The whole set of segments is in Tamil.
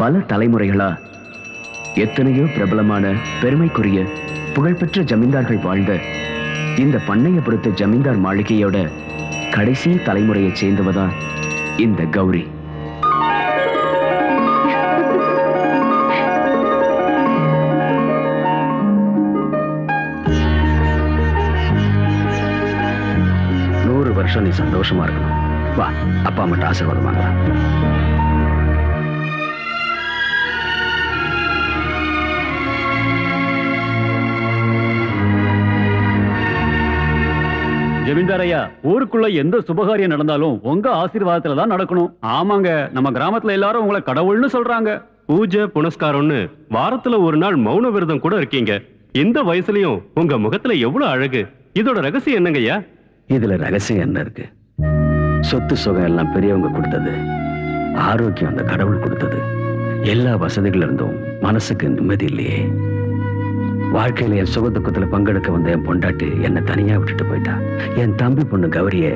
பல தலைமுறைகளா எத்தனையோ பிரபலமான பெருமைக்குரிய புகழ்பெற்ற ஜமீன்தார்கள் வாழ்ந்த இந்த பண்ணையபுரத்து ஜமீன்தார் மாளிகையோட கடைசி தலைமுறையை சேர்ந்தவதான் இந்த கௌரி. நூறு வருஷம் நீ சந்தோஷமா இருக்கணும். வா அப்பா மட்டும் ஆசீர்வாதம் வாங்கலாம். ஜமீன்தார் ஐயா ஊருக்குள்ள எந்த சுபகாரியம் நடந்தாலும் உங்க ஆசீர்வாதத்துல தான் நடக்கணும். ஆமாங்க நம்ம கிராமத்துல எல்லாரும் உங்களை கடவுள்னு சொல்றாங்க. பூஜை புனஸ்காரம்னு வாரத்துல ஒரு நாள் மௌன விரதம் கூட இருக்கீங்க. இந்த வயசுலயும் உங்க முகத்துல எவ்வளவு அழகு. இதோட ரகசியம் என்னங்கய்யா? இதுல ரகசியம் என்ன இருக்கு? சொத்து சுகம் எல்லாம் பெரியவங்க கொடுத்தது. ஆரோக்கியம் அந்த கடவுள் கொடுத்தது. எல்லா வசதிகள் இருந்தும் மனசுக்கு நிம்மதி இல்லையே. வாழ்க்கையில என் சுக துக்கத்துல பங்கெடுக்க வந்த என் பொண்டாட்டி என்னை தனியா விட்டுட்டு போயிட்டா. என் தம்பி பொண்ணு கௌரிய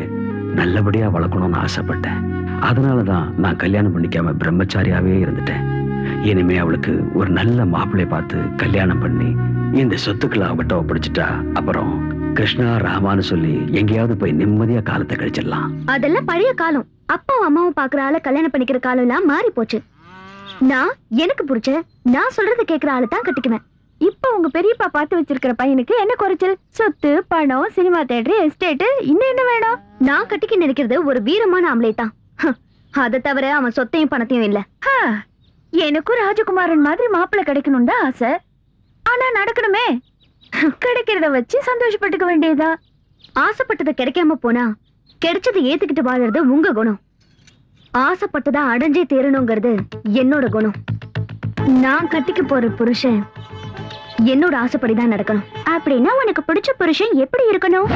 நல்லபடியா வளர்க்கணும்னு ஆசைப்பட்டேன். அதனாலதான் நான் கல்யாணம் பண்ணிக்காம பிரம்மச்சாரியாவே இருந்துட்டேன். இனிமே அவளுக்கு ஒரு நல்ல மாப்பிள்ளை பார்த்து கல்யாணம் பண்ணி இந்த சொத்துக்களை அவகிட்ட ஒப்படைச்சிட்டா அப்புறம் கிருஷ்ணா ராமான்னு சொல்லி எங்கேயாவது போய் நிம்மதியா காலத்தை கழிச்சிடலாம். அதெல்லாம் பழைய காலம். அப்பாவும் அம்மாவும் பாக்குற ஆளை கல்யாணம் பண்ணிக்கிற காலம் எல்லாம் மாறி போச்சு நான் எனக்கு பிடிச்ச நான் சொல்றத கேக்குற ஆளு தான் கட்டிக்குவேன். இப்ப உங்க பெரியப்பா பார்த்து வச்சிருக்கிற பையனுக்கு என்ன குறைச்சல்? சொத்து பணம் சினிமா தேட்டர் எஸ்டேட் இன்னும் என்ன வேணும்? நான் கட்டிக்க நினைக்கிறது ஒரு வீரமான ஆம்பளை தான் அதை தவிர அவன் சொத்தையும் பணத்தையும் இல்ல. ஹா, எனக்கும் ராஜகுமாரன் மாதிரி மாப்பிள்ளை கிடைக்கணும் தான் ஆசை. ஆனா நடக்கணுமே. கிடைக்கிறத வச்சு சந்தோஷப்பட்டுக்க வேண்டியதா? ஆசைப்பட்டதை கிடைக்காம போனா கிடைச்சதை ஏத்துக்கிட்டு வாழறது உங்க குணம். ஆசைப்பட்டதா அடைஞ்சே தேரணுங்கிறது என்னோட குணம். நான் கட்டிக்க போற புருஷன் என்னோட ஆசைப்படிதான் நடக்கணும். அப்படின்னா உனக்கு பிடிச்ச புருஷன் எப்படி இருக்கணும்?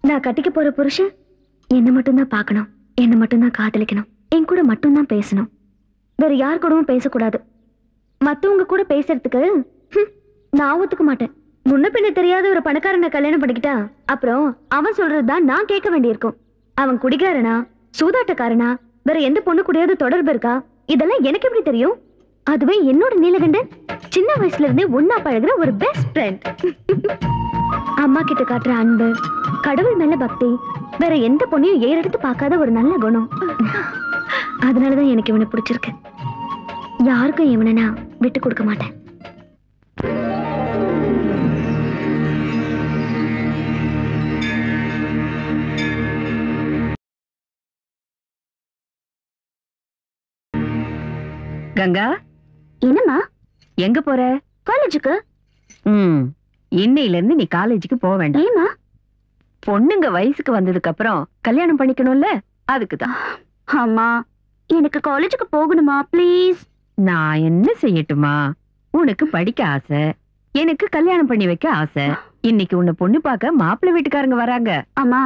நான் கட்டிக்க போற புருஷன் என்ன மட்டும்தான் பார்க்கணும். என்ன மட்டும்தான் காதலிக்கணும். என் கூட மட்டும்தான் பேசணும். வேற யார் கூடவும் பேசக்கூடாது. மத்தவங்க கூட பேசுறதுக்கு ஹம், நான் ஒத்துக்க மாட்டேன். முன்ன பின்ன தெரியாத ஒரு பணக்காரனை கல்யாணம் பண்ணிக்கிட்டா அப்புறம் அவன் சொல்றதுதான் நான் கேட்க வேண்டியிருக்கும். அவன் குடிகாரனா சூதாட்டக்காரனா வேற எந்த பொண்ணு கூடயாவது தொடர்பு இருக்கா? இதெல்லாம் எனக்கு எப்படி தெரியும்? அதுவே என்னோட நீலகண்டன். சின்ன வயசுல இருந்தே ஒன்னா பழகுற ஒரு பெஸ்ட் ஃப்ரெண்ட் அம்மா கிட்ட காட்டுற அன்பு கடவுள் மேல பக்தி வேற எந்த பொண்ணையும் ஏறெடுத்து பார்க்காத ஒரு நல்ல குணம். அதனாலதான் எனக்கு இவனை பிடிச்சிருக்கு. யாருக்கும் இவனை நான் விட்டு கொடுக்க மாட்டேன். கங்கா? என்னம்மா? எங்க போற? காலேஜுக்கு. ம் இன்னையில இருந்து நீ காலேஜுக்கு போக வேண்டாம். ஏமா பொண்ணுங்க வயசுக்கு வந்ததுக்கு அப்புறம் கல்யாணம் பண்ணிக்கணும்ல? அதுக்கு தான் அம்மா எனக்கு காலேஜுக்கு போகணுமா ப்ளீஸ் நான் என்ன செய்யட்டுமா? உனக்கு படிக்க ஆசை. எனக்கு கல்யாணம் பண்ணி வைக்க ஆசை. இன்னைக்கு உன்னை பொண்ணு பார்க்க மாப்பிள்ளை வீட்டுக்காரங்க வராங்க. அம்மா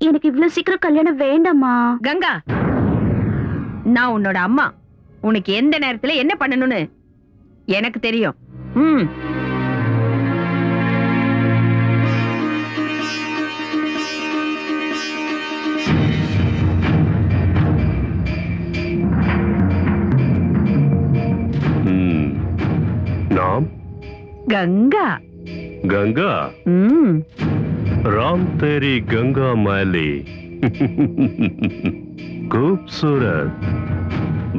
எனக்கு இவ்வளவு சீக்கிரம் கல்யாணம் வேண்டாம்மா. கங்கா நான் உன்னோட அம்மா. உனக்கு எந்த நேரத்துல என்ன பண்ணணும்னு எனக்கு தெரியும் ம் ம். நாம் கங்கா கங்கா ம் राम तेरी गंगा मैली खूबसूरत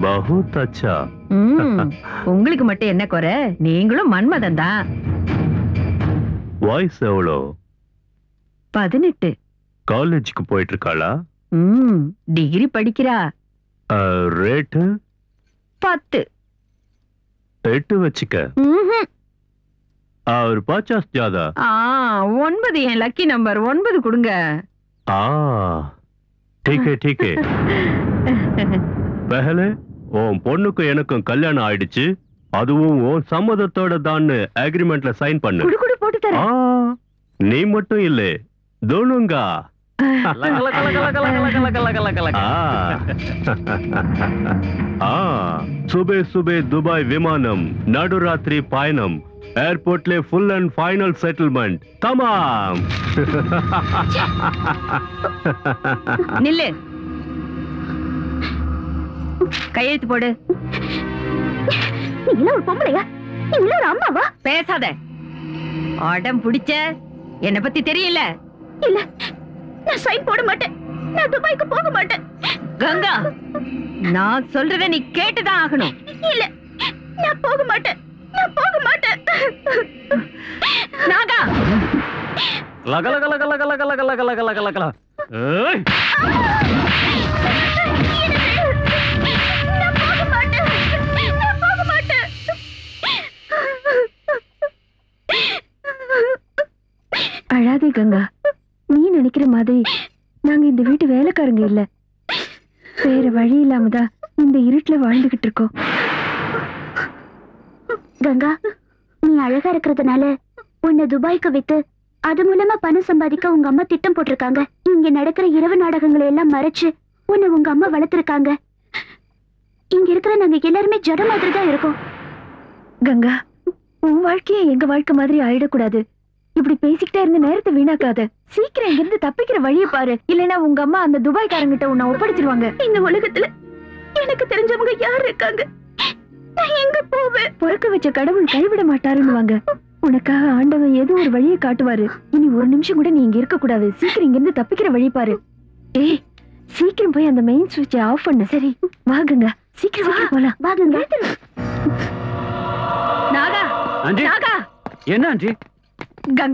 बहुत अच्छा ம் உங்களுக்கு மட்டும் என்ன குறை நீங்களும் மன்மதன் தான் வாய்ஸ் எவ்வளோ பதினெட்டு காலேஜுக்கு போயிட்டு இருக்காளா ம் டிகிரி படிக்கிறா ரேட்டு பத்து எட்டு வச்சுக்க ம்ஹும். और पचास ज्यादा ஆ ஒன்பது என் லக்கி நம்பர் ஒன்பது கொடுங்க आ ठीक है ठीक है பஹலே உன் பொண்ணுக்கும் எனக்கும் கல்யாணம் ஆயிடுச்சு. அதுவும் உன் சம்மதத்தோட தான் அக்ரிமெண்ட்ல சைன் பண்ணு. குடு குடு போட்டு ஆ, தரேன் நீ மட்டும் இல்ல. தோனுங்கா ஆ. சுபே சுபே துபாய் விமானம் நடுராத்திரி பயணம் ஏர்போர்ட்ல full and final settlement Dammam நில்லு. கையெழுத்து போடு. நீ ஒரு பொம்பளையா? நீ ஒரு அம்மாவா? பேசாத. அடம் பிடிச்ச என்ன பத்தி தெரியல. இல்ல நான் சைன் போட மாட்டேன். நான் துபாய்க்கு போக மாட்டேன். கங்கா நான் சொல்றத நீ கேட்டுதான் ஆகணும். இல்ல நான் போக மாட்டேன். நான் போக மாட்டேன். நாகா! லக லக லக லக லக லக லக லக லக லக லக. ஏய், அழாதே கங்கா. நீ நினைக்கிற மாதிரி நாங்க இந்த வீட்டு வேலைக்காரங்க இல்ல. வேற வழி இல்லாமதான் இந்த இருட்டுல வாழ்ந்துகிட்டு இருக்கோம். கங்கா நீ அழகா இருக்கிறதுனால உன்னை துபாய்க்கு வித்து அது மூலமா பணம் சம்பாதிக்க உங்க அம்மா திட்டம் போட்டிருக்காங்க. இங்க நடக்கிற இரவு நாடகங்களை எல்லாம் மறைச்சு உன்னை உங்க அம்மா வளர்த்திருக்காங்க. இங்க இருக்கிற நாங்க எல்லாருமே ஜட மாதிரி தான் இருக்கோம். கங்கா உன் வாழ்க்கைய எங்க வாழ்க்கை மாதிரி ஆயிடக்கூடாது. இப்படி பேசிக்கிட்டே இருந்த நேரத்தை வீணாக்காத. சீக்கிரம் இங்க இருந்து தப்பிக்கிற வழியை பாரு. இல்லைன்னா உங்க அம்மா அந்த துபாய்க்காரங்கிட்ட உன்னை ஒப்படைச்சிருவாங்க. இந்த உலகத்துல எனக்கு தெரிஞ்சவங்க யார் இருக்காங்க? நான் எங்க போவேன்? பொறுக்க வச்ச கடவுள் கைவிட மாட்டாருன்னுவாங்க. உனக்காக ஆண்டவன் ஏதோ ஒரு வழியை காட்டுவாரு. இனி ஒரு நிமிஷம் கூட நீ இங்க இருக்க கூடாது சீக்கிரம் இங்க இருந்து தப்பிக்கிற வழி பாரு. ஏய் சீக்கிரம் போய் அந்த மெயின் சுவிட்சை ஆஃப் பண்ணு. சரி. வாங்குங்க. சீக்கிரம் சீக்கிரம் போலாம். வாங்குங்க. நாகா. என்ன ஆண்டி?